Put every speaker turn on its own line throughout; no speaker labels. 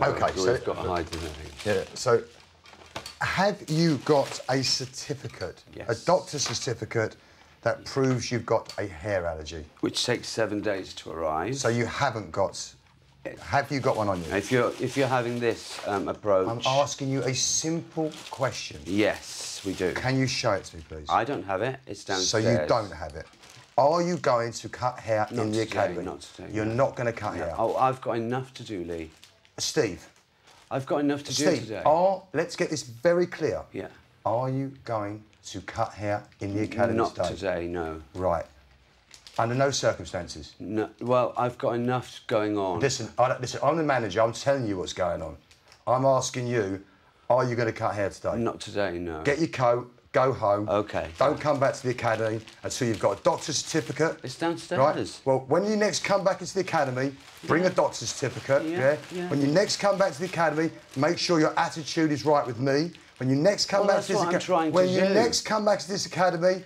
Okay, so-
always got to hide the.
Yeah. So, have you got a certificate, a doctor's certificate that proves you've got a hair allergy?
Which takes seven days to arrive.
So you haven't got. Have you got one on you?
if you're if you're having this um, approach,
I'm asking you a simple question.
yes, we do.
Can you show it to me, please?
I don't have it. It's downstairs.
so you don't have it. Are you going to cut hair
Not
in the
today,
academy?
not today,
You're
no.
not going to cut hair.
Oh, I've got enough to do, Lee.
Steve,
I've got enough to do
Steve,
today.
are, let's get this very clear.
Yeah.
Are you going to cut hair in the academy
Not
today?
today, no.
Right. Under no circumstances.
No. Well, I've got enough going on.
Listen, I listen, I'm the manager. I'm telling you what's going on. I'm asking you, are you going to cut hair today?
Not today, no.
Get your coat, go home.
Okay.
Don't come back to the academy until you've got a doctor's certificate.
It's downstairs.
Right. Well, when you next come back into the academy, bring a doctor's certificate.
Yeah, yeah.
When you next come back to the academy, make sure your attitude is right with me. When you next come
Well,
back to this
what I'm
aca-
trying to
when you
do.
next come back to this academy,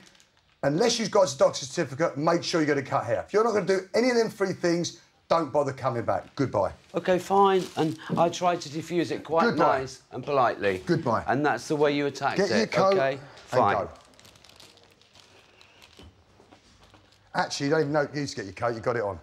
unless you've got a doctor's certificate, make sure you get a cut hair. If you're not going to do any of them three things, don't bother coming back. Goodbye.
Okay, fine. And I tried to defuse it quite
Goodbye.
nice and politely.
Goodbye.
And that's the way you attacked
Get
it.
your coat
okay,
and
fine.
go. Actually, you don't even know, you need to get your coat. You got it on.